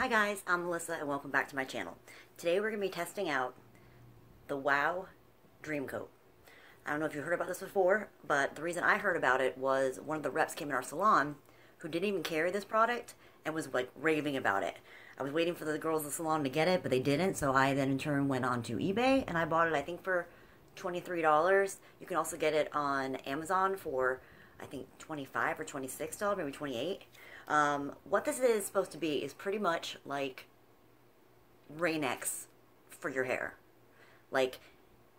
Hi guys, I'm Melissa and welcome back to my channel. Today we're going to be testing out the WOW Dream Coat. I don't know if you heard about this before, but the reason I heard about it was one of the reps came in our salon who didn't even carry this product and was like raving about it. I was waiting for the girls in the salon to get it, but they didn't, so I then in turn went on to eBay and I bought it I think for $23. You can also get it on Amazon for I think $25 or $26, maybe 28 um, what this is supposed to be is pretty much like Rain-X for your hair. Like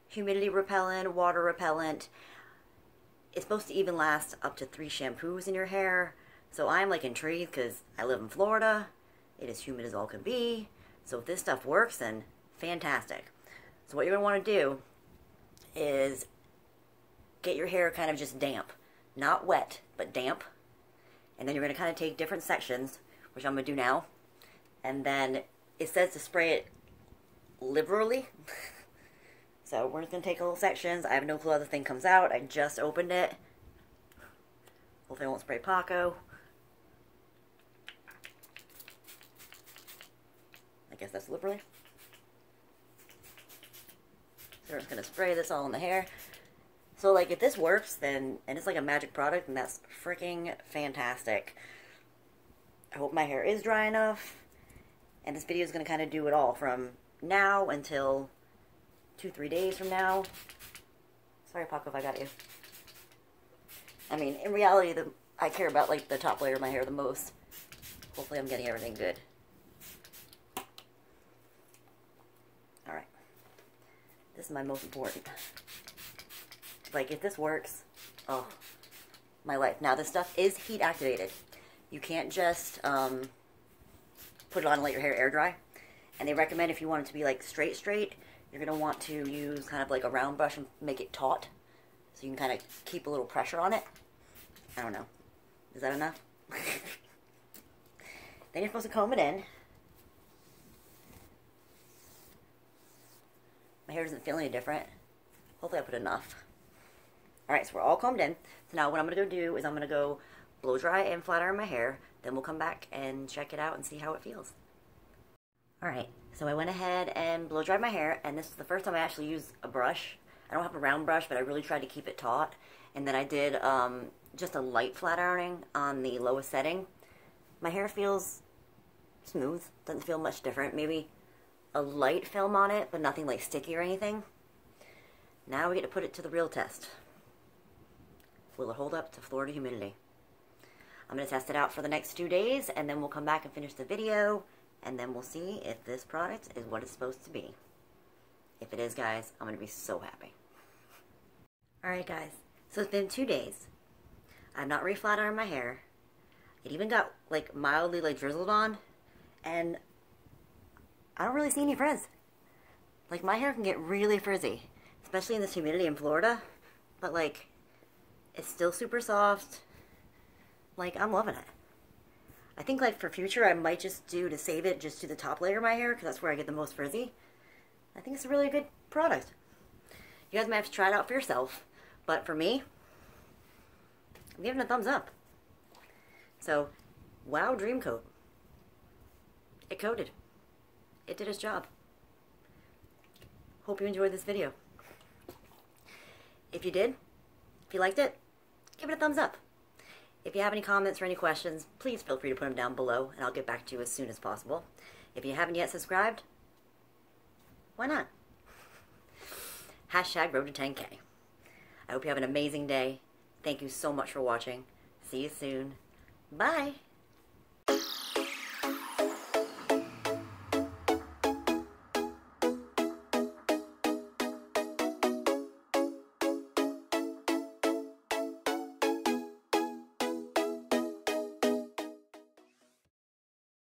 humidity repellent, water repellent. It's supposed to even last up to three shampoos in your hair. So I'm like intrigued because I live in Florida. It is humid as all can be. So if this stuff works, then fantastic. So what you're going to want to do is get your hair kind of just damp. Not wet, but damp and then you're going to kind of take different sections, which I'm going to do now. And then it says to spray it liberally. so we're just going to take little sections. I have no clue how the thing comes out. I just opened it. Hopefully I won't spray Paco. I guess that's liberally. So we're just going to spray this all in the hair. So, like, if this works, then, and it's like a magic product, and that's freaking fantastic. I hope my hair is dry enough. And this video is going to kind of do it all from now until two, three days from now. Sorry, Paco, if I got you. I mean, in reality, the I care about, like, the top layer of my hair the most. Hopefully I'm getting everything good. Alright. This is my most important. Like, if this works, oh, my life. Now, this stuff is heat activated. You can't just um, put it on and let your hair air dry. And they recommend if you want it to be, like, straight, straight, you're going to want to use kind of like a round brush and make it taut. So you can kind of keep a little pressure on it. I don't know. Is that enough? then you're supposed to comb it in. My hair doesn't feel any different. Hopefully I put enough. Alright, so we're all combed in. So now what I'm going to go do is I'm going to go blow dry and flat iron my hair. Then we'll come back and check it out and see how it feels. Alright, so I went ahead and blow dried my hair. And this is the first time I actually used a brush. I don't have a round brush, but I really tried to keep it taut. And then I did um, just a light flat ironing on the lowest setting. My hair feels smooth. Doesn't feel much different. Maybe a light film on it, but nothing like sticky or anything. Now we get to put it to the real test. Will it hold up to Florida humidity? I'm going to test it out for the next two days, and then we'll come back and finish the video, and then we'll see if this product is what it's supposed to be. If it is, guys, I'm going to be so happy. Alright, guys. So it's been two days. I've not reflat ironed my hair. It even got, like, mildly, like, drizzled on. And I don't really see any frizz. Like, my hair can get really frizzy. Especially in this humidity in Florida. But, like, it's still super soft. Like, I'm loving it. I think, like, for future, I might just do, to save it, just do the top layer of my hair, because that's where I get the most frizzy. I think it's a really good product. You guys might have to try it out for yourself. But for me, I'm giving it a thumbs up. So, wow, Dream Coat. It coated. It did its job. Hope you enjoyed this video. If you did, if you liked it, give it a thumbs up. If you have any comments or any questions, please feel free to put them down below, and I'll get back to you as soon as possible. If you haven't yet subscribed, why not? Hashtag road to 10K. I hope you have an amazing day. Thank you so much for watching. See you soon. Bye.